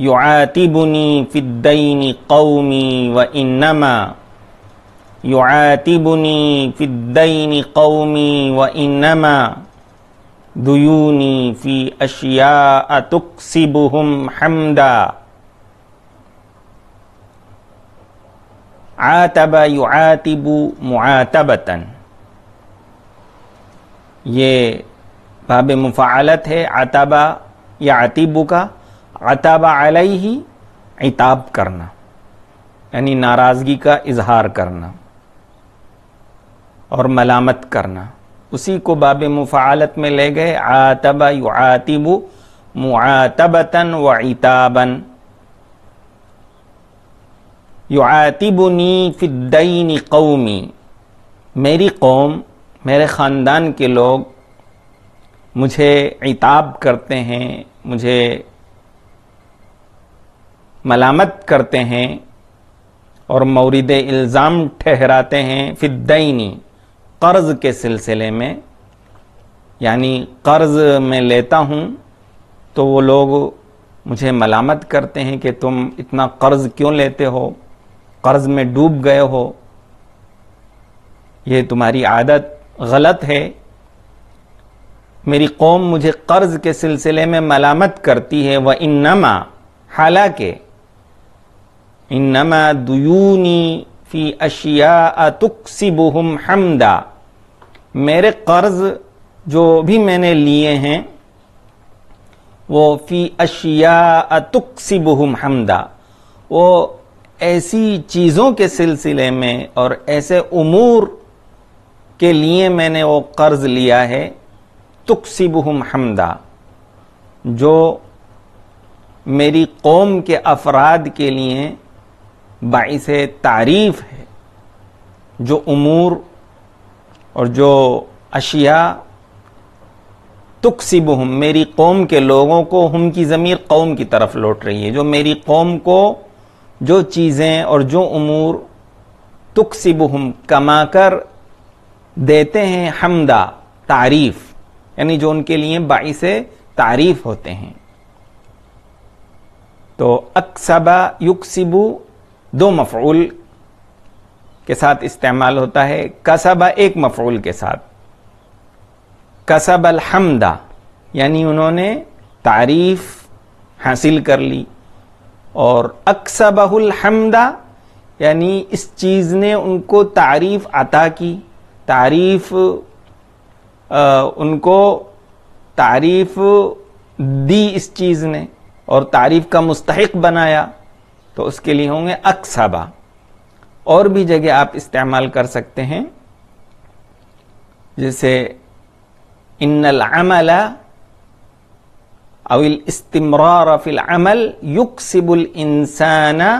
युआतिबुनी फिद्दैनी कौमी व इन्नमा युआतिबुनी फिद्दैनी कौमी व इन्नमा दुयूनी फ़ी अशिया तुक्सिबुहुम हमदा आतब युआतिबु मुआतबतन ये बाब मुफ़ालत है आतबा या आतिबु का अताबा अलही इताब करना, यानी नाराज़गी का इजहार करना और मलामत करना। उसी को बाब मुफ़ालत में ले गए, आतबा युआतिबु मुआतबतन व इताबन। युआतिबुनी फिद्दईनी कौमी, मेरी कौम, मेरे ख़ानदान के लोग मुझे इताब करते हैं, मुझे मलामत करते हैं और मौरद इल्ज़ाम ठहराते हैं फिद्दईनी कर्ज़ के सिलसिले में। यानी कर्ज़ में लेता हूँ तो वो लोग मुझे मलामत करते हैं कि तुम इतना कर्ज़ क्यों लेते हो? कर्ज़ में डूब गए हो। ये तुम्हारी आदत गलत है। मेरी कौम मुझे कर्ज़ के सिलसिले में मलामत करती है। व इन्नमा, हालाँकि इन्नमा दुयूनी फ़ी अशिया तुक्सिबुहुम हमदा। मेरे कर्ज जो भी मैंने लिए हैं, वो फ़ी अशिया तुक्सिबुहुम हमदा। वो ऐसी चीज़ों के सिलसिले में और ऐसे उमूर के लिए मैंने वो कर्ज लिया है, तुक्सिबुहुम हमदा। जो मेरी कौम के अफराद के लिए बाईस तारीफ़ है। जो उमूर और जो अशिया तुकसिब हम मेरी कौम के लोगों को हम की ज़मीर कौम की तरफ़ लौट रही है। जो मेरी कौम को जो चीज़ें और जो उमूर कमा कर देते हैं, हमदा, तारीफ़, यानी जो उनके लिए बाईस तारीफ़ होते हैं। तो अक्सबा युक्सिबू दो मफूल के साथ इस्तेमाल होता है कसबा एक मफूल के साथ। कसब अलहमदा यानी उन्होंने तारीफ़ हासिल कर ली। और अक्सबहुल हमदा यानी इस चीज़ ने उनको तारीफ़ अता की। तारीफ़ आ, उनको तारीफ़ दी इस चीज़ ने और तारीफ़ का मुस्तक बनाया। तो उसके लिए होंगे अक्सबा। और भी जगह आप इस्तेमाल कर सकते हैं, जैसे इन्नल अमला अविल इस्तिमरार फिल अमल युक्सिबुल इंसाना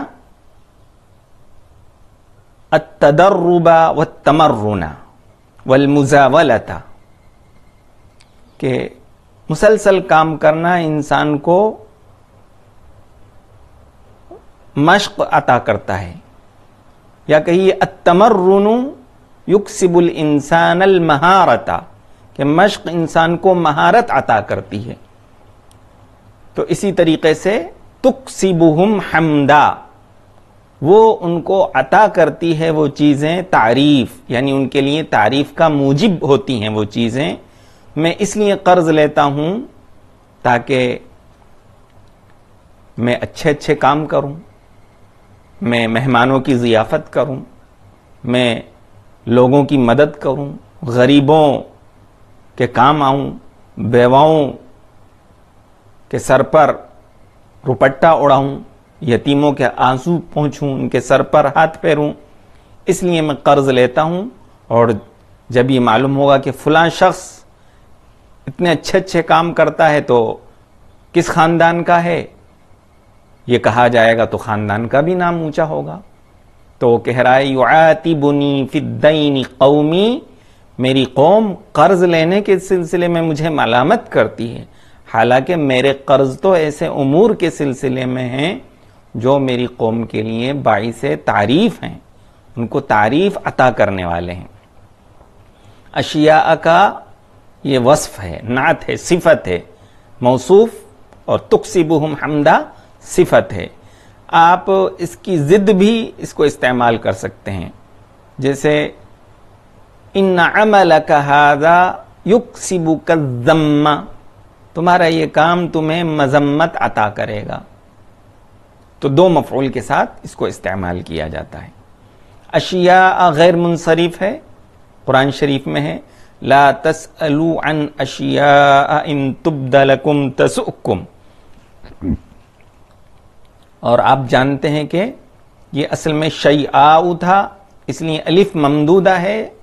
अतदर्रुबा व तमर्रुना वल मुजावलता। के मुसलसल काम करना इंसान को मश्क अता करता है। या कहिए अतमर्रुनु युक्सिबुल इंसान महारता, कि मश्क इंसान को महारत अता करती है। तो इसी तरीके से तुक्सिबुहुम हमदा, वो उनको अता करती है वो चीज़ें तारीफ़, यानी उनके लिए तारीफ़ का मूजिब होती हैं वो चीज़ें। मैं इसलिए कर्ज लेता हूँ ताकि मैं अच्छे अच्छे काम करूँ। मैं मेहमानों की ज़ियाफ़त करूँ, मैं लोगों की मदद करूँ, गरीबों के काम आऊँ, बेवाओं के सर पर रुपट्टा उड़ाऊं, यतीमों के आँसू पहुँचूँ उनके सर पर हाथ फेरूं, इसलिए मैं कर्ज लेता हूँ और जब ये मालूम होगा कि फ़लाँ शख्स इतने अच्छे अच्छे काम करता है तो किस खानदान का है? ये कहा जाएगा तो खानदान का भी नाम ऊँचा होगा। तो कह रहा है युआती बुनी फिद्दईनी कौमी, मेरी कौम कर्ज लेने के सिलसिले में मुझे मलामत करती है। हालाँकि मेरे कर्ज तो ऐसे उमूर के सिलसिले में हैं, जो मेरी कौम के लिए बाईस तारीफ़ हैं। उनको तारीफ़ अता करने वाले हैं। अशिया का ये वस्फ है, नात है, सिफत है, मौसूफ और तुकसिबुहम हमदा सिफत है। आप इसकी जिद भी इसको इस्तेमाल कर सकते हैं। जैसे इन अमल कहादा युक्सिबु कम्मा तुम्हारा ये काम तुम्हें मजम्मत अता करेगा। तो दो मफूल के साथ इसको इस्तेमाल किया जाता है। अशिया गैर मुनसरिफ है, कुरान शरीफ में है, ला तस अलू अन अशिया इन तुबदलकुम तसुकुम और आप जानते हैं कि ये असल में शई आऊ था, इसलिए अलिफ ममदूदा है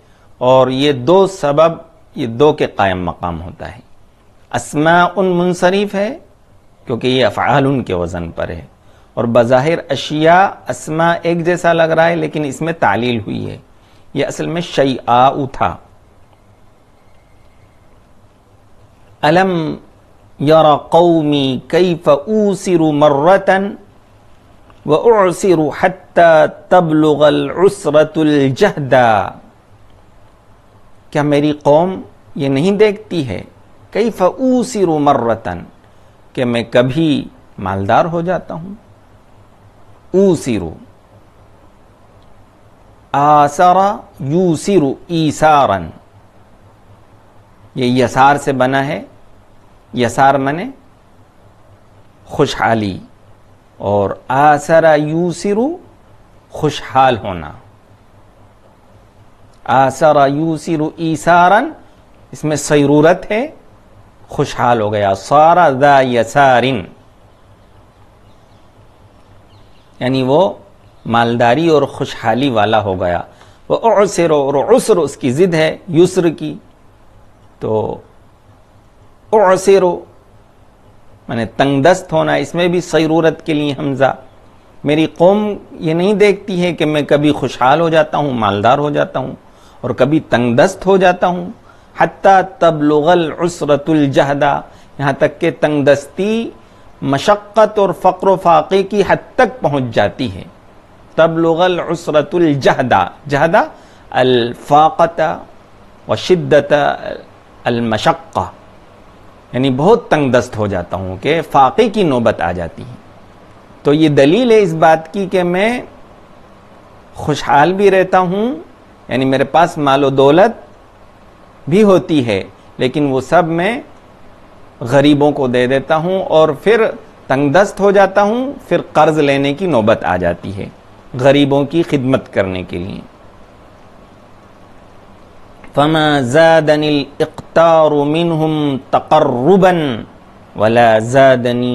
और ये दो सबब, ये दो के कायम मकाम होता है। असमा उन मुनसरीफ है, क्योंकि ये अफ़ाल उनके वज़न पर है। और बज़ाहिर अशिया असमा एक जैसा लग रहा है, लेकिन इसमें तालील हुई है। ये असल में शई आऊ था। अलम यर कौमी कई फ़ूसिर मर्रतन व उसिर हत्ता तबलुगल उसरतुल जहदा क्या मेरी कौम ये नहीं देखती है? कई फ़ूसिर मर्रतन? कि मैं कभी मालदार हो जाता हूँ? ऊसिरु। आसरा यूसिरु ईसारन। ये यसार से बना है। यसार मने खुशहाली। और आसरा यूसिरु खुशहाल होना। आसरा यूसिरु ईसारन, इसमें सरूरत है, खुशहाल हो गया। सारा दा यसारिन, यानी वो मालदारी और खुशहाली वाला हो गया। वो उसर और उसर उसकी जिद है, युसर की। तो उसरो मैंने तंगदस्त होना, इसमें भी सरूरत के लिए हमजा। मेरी कौम ये नहीं देखती है कि मैं कभी खुशहाल हो जाता हूँ, मालदार हो जाता हूँ, और कभी तंगदस्त हो जाता हूँ। हती तबलगल उसरतुल जहदा, यहाँ तक के तंगदस्ती, मशक्क़त और फ़क्र फ़ाक़े की हद तक पहुँच जाती है। तबलगल उसरतुल जहदा जहदा अलफ़ाक़त व शिद्दत अलमशक्क़ा। यानी बहुत तंग दस्त हो जाता हूँ कि फाके की नौबत आ जाती है। तो ये दलील है इस बात की कि मैं खुशहाल भी रहता हूँ, यानी मेरे पास मालो दौलत भी होती है, लेकिन वो सब मैं गरीबों को दे देता हूँ और फिर तंगदस्त हो जाता हूँ, फिर कर्ज लेने की नौबत आ जाती है, गरीबों की खिदमत करने के लिए। फमा जादनिल इख्तार मिनहुम तकर्रुबन वला जादनी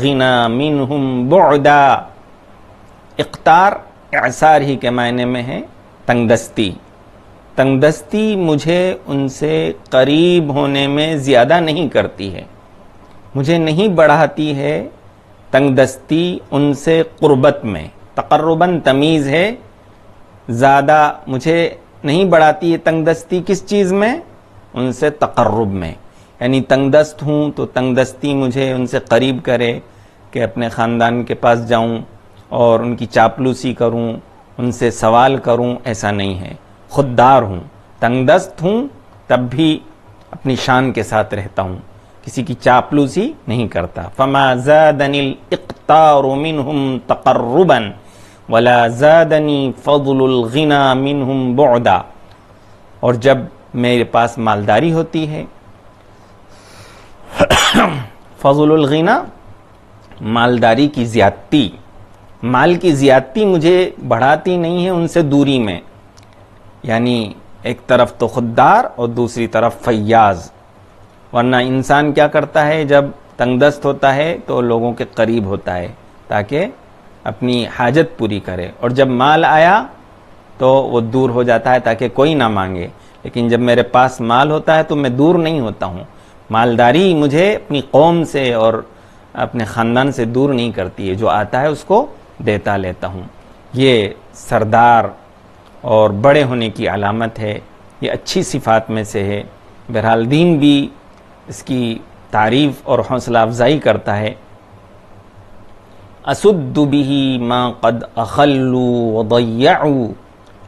गिना मिनहुम बुअदा इख्तार एसार ही के मायने में है तंगदस्ती तंगदस्ती मुझे उनसे करीब होने में ज़्यादा नहीं करती है मुझे नहीं बढ़ाती है तंगदस्ती उनसे क़ुरबत में तकर्रबन तमीज़ है ज़्यादा मुझे नहीं बढ़ाती है तंगदस्ती किस चीज़ में? उनसे तकर्रब में। यानी तंगदस्त हूँ तो तंगदस्ती मुझे उनसे करीब करे कि अपने ख़ानदान के पास जाऊँ और उनकी चापलूसी करूँ, उनसे सवाल करूँ, ऐसा नहीं है। खुददार हूँ। तंगदस्त हूँ तब भी अपनी शान के साथ रहता हूँ। किसी की चापलूसी नहीं करता। फमाजादनिल इख्तार मिनहुम तकर्रुबन। वला जादनी फजलगिना मिनहुम बोदा और जब मेरे पास मालदारी होती है फजलगिना मालदारी की ज्यादती, माल की ज्यादती मुझे बढ़ाती नहीं है उनसे दूरी में। यानी एक तरफ़ तो खुददार और दूसरी तरफ़ फयाज। वरना इंसान क्या करता है, जब तंगदस्त होता है तो लोगों के करीब होता है, ताकि अपनी हाजत पूरी करे। और जब माल आया तो वो दूर हो जाता है ताकि कोई ना मांगे। लेकिन जब मेरे पास माल होता है तो मैं दूर नहीं होता हूँ। मालदारी मुझे अपनी कौम से और अपने ख़ानदान से दूर नहीं करती है। जो आता है, उसको देता लेता हूँ। ये सरदार और बड़े होने की अलामत है। ये अच्छी सिफात में से है। बहरहाल दीन भी इसकी तारीफ़ और हौसला अफजाई करता है। असुद्दु बिही मा कद अखल्लु वदय्यउ।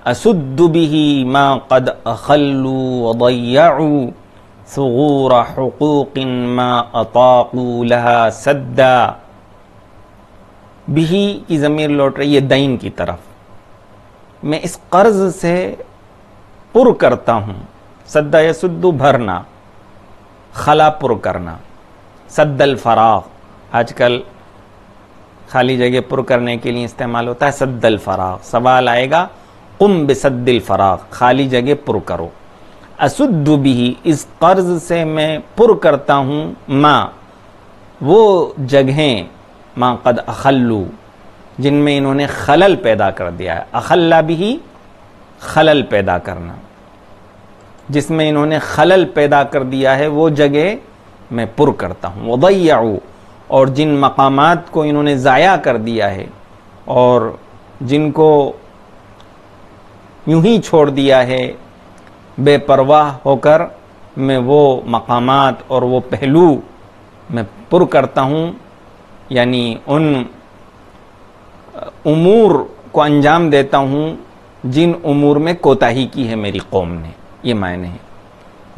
असुद्दु बिही कद अखल्लु वदय्यउ। सुगूर हुकूक मा अताकू सद्दा। बिही की ज़मीर लौट रही है दईन की तरफ़। मैं इस कर्ज से पुर करता हूँ। सद्दा यसुद्दू भरना, खला पुर करना। सद्दल फराग, आजकल खाली जगह पुर करने के लिए इस्तेमाल होता है सद्दल फराग। सवाल आएगा, कुम बेसद्दिल फराग, खाली जगह पुर करो। असुद्दु भी इस कर्ज से मैं पुर करता हूँ, माँ, वो जगहें, माँ कद अखल्लू, जिनमें इन्होंने खलल पैदा कर दिया है। अखल्ला भी खलल पैदा करना। जिसमें इन्होंने खलल पैदा कर दिया है, वो जगह मैं पुर करता हूँ। वदैयाऊ और जिन मकाम को इन्होंने ज़ाया कर दिया है और जिनको यूँ ही छोड़ दिया है, बेपरवाह होकर मैं वो मकामात और वो पहलू मैं पुर करता हूँ, यानी उन उमूर को अंजाम देता हूँ, जिन उमूर में कोताही की है मेरी कौम ने। ये मायने हैं।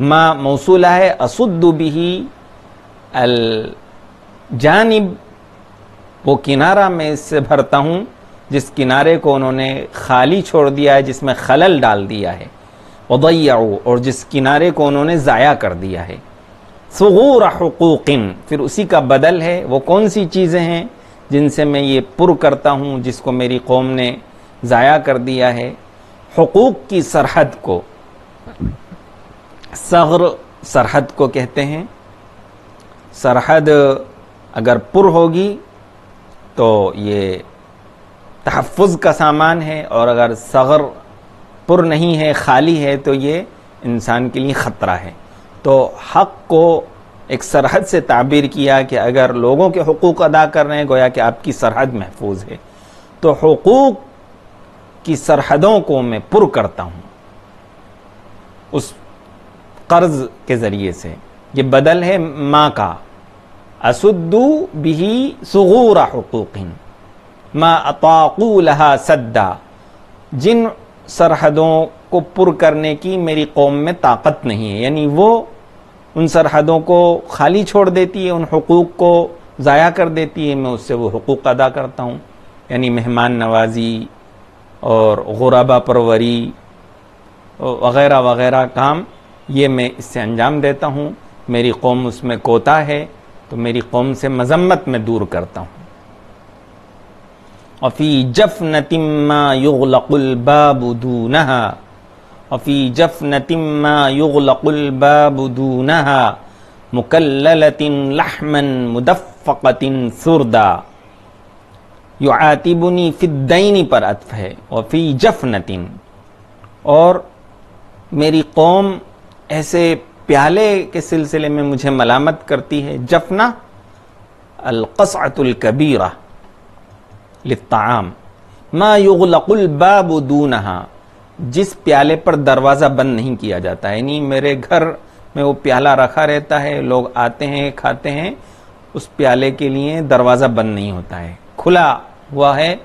माँ मौसूला है, असुद्दु बिही अल जानिब वो किनारा मैं इससे भरता हूँ, जिस किनारे को उन्होंने खाली छोड़ दिया है, जिसमें खलल डाल दिया है। उदैयाऊ और जिस किनारे को उन्होंने ज़ाया कर दिया है। सगूर हकूकिन, फिर उसी का बदल है। वो कौन सी चीज़ें हैं जिनसे मैं ये पुर करता हूँ, जिसको मेरी कौम ने ज़ाया कर दिया है? हकूक़ की सरहद को, सगर सरहद को कहते हैं। सरहद अगर पुर होगी तो ये तहफ़ का सामान है, और अगर सगर पुर नहीं है, खाली है तो ये इंसान के लिए ख़तरा है। तो हक़ को एक सरहद से ताबीर किया कि अगर लोगों के हकूक़ अदा कर रहे हैं, गोया कि आपकी सरहद महफूज है। तो हकूक़ की सरहदों को मैं पुर करता हूँ, उस कर्ज के ज़रिए से। ये बदल है माँ का। असुद्दू बिही सगूरा हकूकिन मा अताकू लहा सद्दा जिन सरहदों को पुर करने की मेरी कौम में ताकत नहीं है। यानी वो उन सरहदों को खाली छोड़ देती है, उन हकूक़ को ज़ाया कर देती है, मैं उससे वो हकूक़ अदा करता हूँ। यानी मेहमान नवाजी और गुरबा परवरी वगैरह वगैरह काम, ये मैं इससे अंजाम देता हूँ। मेरी कौम उसमें कोता है। तो मेरी कौम से मजम्मत में दूर करता हूँ। अफ़ी जफ नतिम्मा युगलकुलबाबूनहा अफ़ी जफ नतिम्मा युगलकुलबाबूनहा मुकल्लतिन लहमन मुदफ़क़तिन सुरदा। युआतिबुनी फिद्दैनी पर अतफ है। वफ़ी जफ नतिन और मेरी कौम ऐसे प्याले के सिलसिले में मुझे मलामत करती है। जफना अलकसअतुल कबीरा लिताम मा युगलकुल बाब दूनहा। जिस प्याले पर दरवाज़ा बंद नहीं किया जाता है यानी मेरे घर में वो प्याला रखा रहता है, लोग आते हैं, खाते हैं, उस प्याले के लिए दरवाज़ा बंद नहीं होता है। खुला हुआ है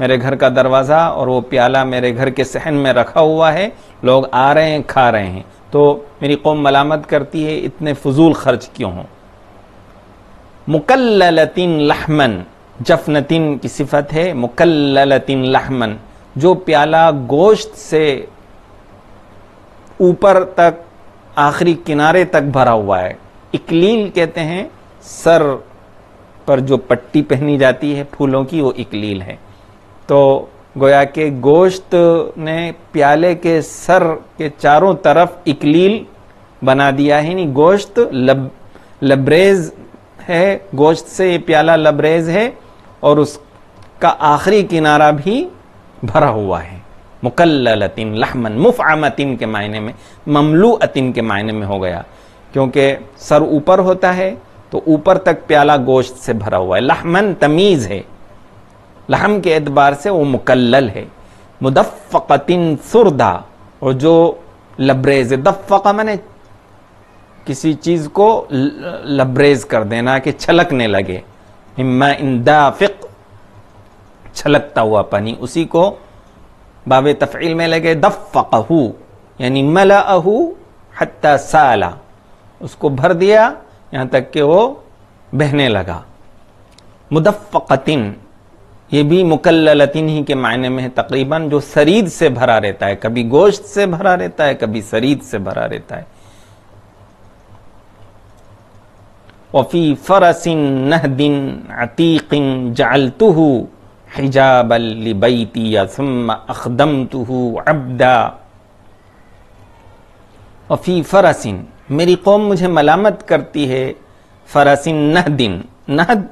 मेरे घर का दरवाज़ा और वो प्याला मेरे घर के सहन में रखा हुआ है। लोग आ रहे हैं, खा रहे हैं। तो मेरी कौम मलामत करती है, इतने फजूल खर्च क्यों हो? मुकल्लतिन लहमन, जफनतिन की सिफत है मुकल्लतिन लहमन, जो प्याला गोश्त से ऊपर तक, आखिरी किनारे तक भरा हुआ है। इकलील कहते हैं, सर पर जो पट्टी पहनी जाती है फूलों की, वो इकलील है। तो गोया के गोश्त ने प्याले के सर के चारों तरफ़ इकलील बना दिया है। नहीं गोश्त लब, लबरेज है, गोश्त से ये प्याला लबरेज है और उसका आखिरी किनारा भी भरा हुआ है। मुकल्लतिन लहमन मुफ़ामतिन के मायने में ममलू अतिन के मायने में हो गया। क्योंकि सर ऊपर होता है तो ऊपर तक प्याला गोश्त से भरा हुआ है। लहमन, तमीज़ है। लहम के एतबार से वो मुकल्लल है। मुदफ़तिन सुरदा। और जो लबरेज दफ़ा मैंने किसी चीज़ को लबरेज कर देना कि छलकने लगे। इम्मा इंदाफिक, छलकता हुआ पानी उसी को बाब तफ़ील में लगे दफ़क़हू यानी मलाहू हत्ता साला। उसको भर दिया, यहाँ तक कि वो बहने लगा। मुदफ़क़तिन ये भी मुकल्लतिन ही के मायने में है, तकरीबन, जो शरीद से भरा रहता है। कभी गोश्त से भरा रहता है, कभी शरीद से भरा रहता है। वफ़ी फ़रसिन नहदिन अतीकिन जालतुहु हिजाब लिबैती या सुम्मा अखदमतुहु अब्दा। वफ़ी फ़रसिन, मेरी कौम मुझे मलामत करती है फ़रसिन नहदिन। नहद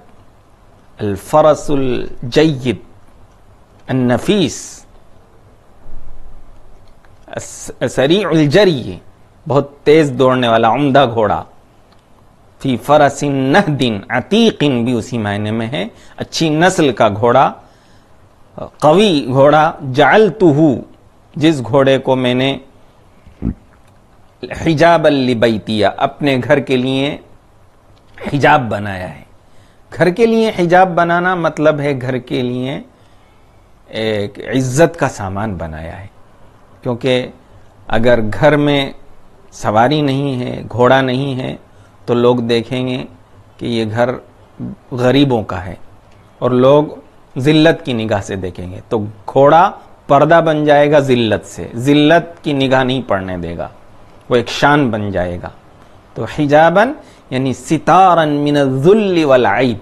अलफ़रसुल नफीस सरी उलजरी बहुत तेज दौड़ने वाला उम्दा घोड़ा फ़ी फरसिन नह दिन अतीकिन भी उसी मायने में है अच्छी नस्ल का घोड़ा कवि घोड़ा जाल तुहू जिस घोड़े को मैंने हिजाब लिबैतिया अपने घर के लिए हिजाब बनाया है घर के लिए हिजाब बनाना मतलब है घर के लिए एक इज़्ज़त का सामान बनाया है। क्योंकि अगर घर में सवारी नहीं है, घोड़ा नहीं है तो लोग देखेंगे कि ये घर गरीबों का है और लोग जिल्लत की निगाह से देखेंगे। तो घोड़ा पर्दा बन जाएगा जिल्लत से। जिल्लत की निगाह नहीं पड़ने देगा। वो एक शान बन जाएगा। तो हिजाबन यानी सितारन मिन वल आइब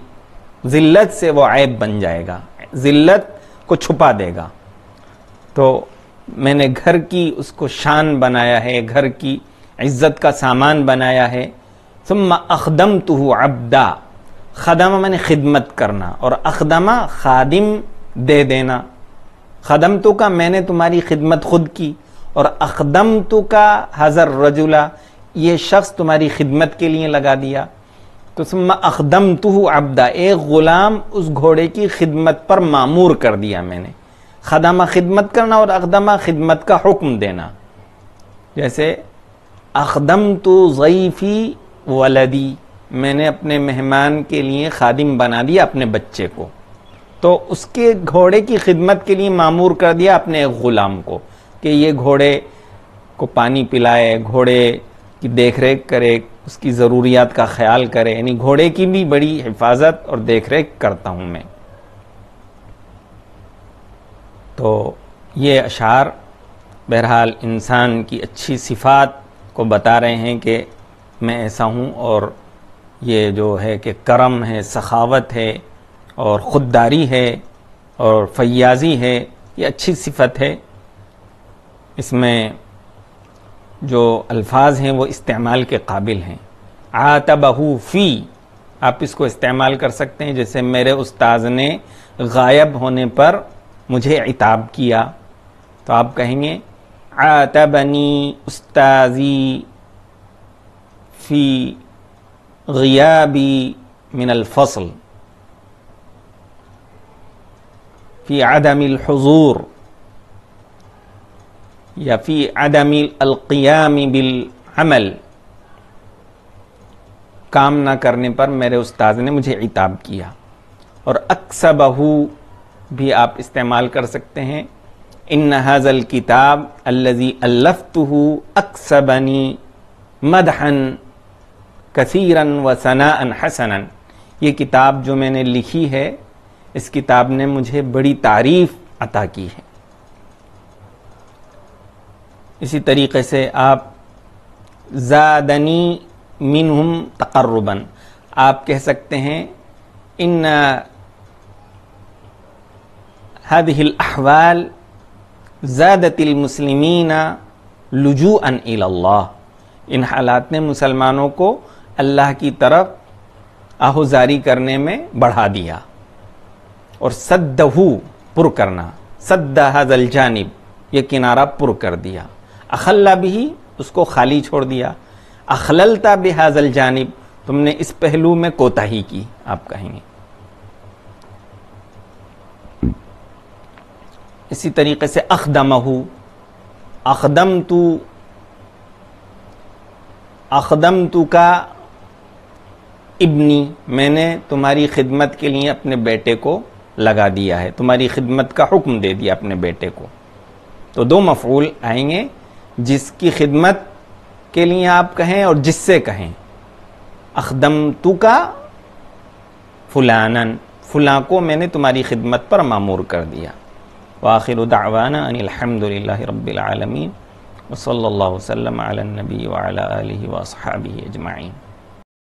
जिल्लत से वो आयब बन जाएगा। जिल्लत को छुपा देगा। तो मैंने घर की उसको शान बनाया है, घर की इज़्ज़त का सामान बनाया है। सुम्मा अखदम तुहु अब्दा। खदमा मैंने खिदमत करना और अखदमा खादिम दे देना। खदम तो का मैंने तुम्हारी खिदमत खुद की और अखदम तो का हजर रजुला ये शख्स तुम्हारी खिदमत के लिए लगा दिया। तो सुम्मा अखदम तुहु अब्दा एक गुलाम, उस घोड़े की खिदमत पर मामूर कर दिया मैंने। खदमा खिदमत करना और अकदमा खिदमत का हुक्म देना। जैसे अखदम तो ज़यीफ़ी वलदी, मैंने अपने मेहमान के लिए खादिम बना दिया अपने बच्चे को। तो उसके घोड़े की खिदमत के लिए मामूर कर दिया अपने गुलाम को, कि ये घोड़े को पानी पिलाए, घोड़े की देख रेख करे, उसकी ज़रूरियात का ख्याल करे, यानी घोड़े की भी बड़ी हिफाजत और देख रेख करता हूँ मैं। तो ये अशार बहरहाल इंसान की अच्छी सिफात को बता रहे हैं कि मैं ऐसा हूँ और ये जो है कि करम है, सखावत है और ख़ुददारी है और फयाजी है, ये अच्छी सिफत है। इसमें जो अल्फाज हैं वो इस्तेमाल के काबिल हैं। आतबहू फ़ी, आप इसको इस्तेमाल कर सकते हैं। जैसे मेरे उस्ताज ने गायब होने पर मुझे इताब किया तो आप कहेंगे, आतबनी उस्ताजी फ़ी ग़ियाबी मिनल फ़सल, फ़ी आदमिल हजूर। या फ़ी आदमिल अलक़ियामी बिल अमल। काम ना करने पर मेरे उस्ताद ने मुझे इताब किया। और अक्सबहू भी आप इस्तेमाल कर सकते हैं। इन हाजल किताब अल्लजी अल्लफ़तहू अक्सबनी मदहन कसीरन व सनाअन हसनन। ये किताब जो मैंने लिखी है, इस किताब ने मुझे बड़ी तारीफ़ अता की है। इसी तरीके से आप ज़ादनी मिनहुम तकर्रबन। आप कह सकते हैं इन हदिल अहवाल ज़ादतिल मुस्लिमीन लुजू इन हालात ने मुसलमानों को अल्लाह की तरफ़ आहुजारी करने में बढ़ा दिया। और सद्दहू पुर करना, सद्दा हजल जानिब यह किनारा पुर कर दिया। अखल्ला भी उसको खाली छोड़ दिया। अखललता बेहाजल जानिब, तुमने इस पहलू में कोताही की, आप कहेंगे। इसी तरीके से अखदमहू अखदम तू अखदम तू का इब्नी, मैंने तुम्हारी खिदमत के लिए अपने बेटे को लगा दिया है। तुम्हारी खिदमत का हुक्म दे दिया अपने बेटे को। तो दो मफूल आएँगे। जिसकी खिदमत के लिए आप कहें और जिससे कहें। अखदम तू का फुलानन, फ़ुला को मैंने तुम्हारी खिदमत पर मामूर कर दिया। वाखिर दावाना अनिलहमदिल्ला रबालमीन वसल्ला वसलम नबी वाली वसहाबी अजमाइन।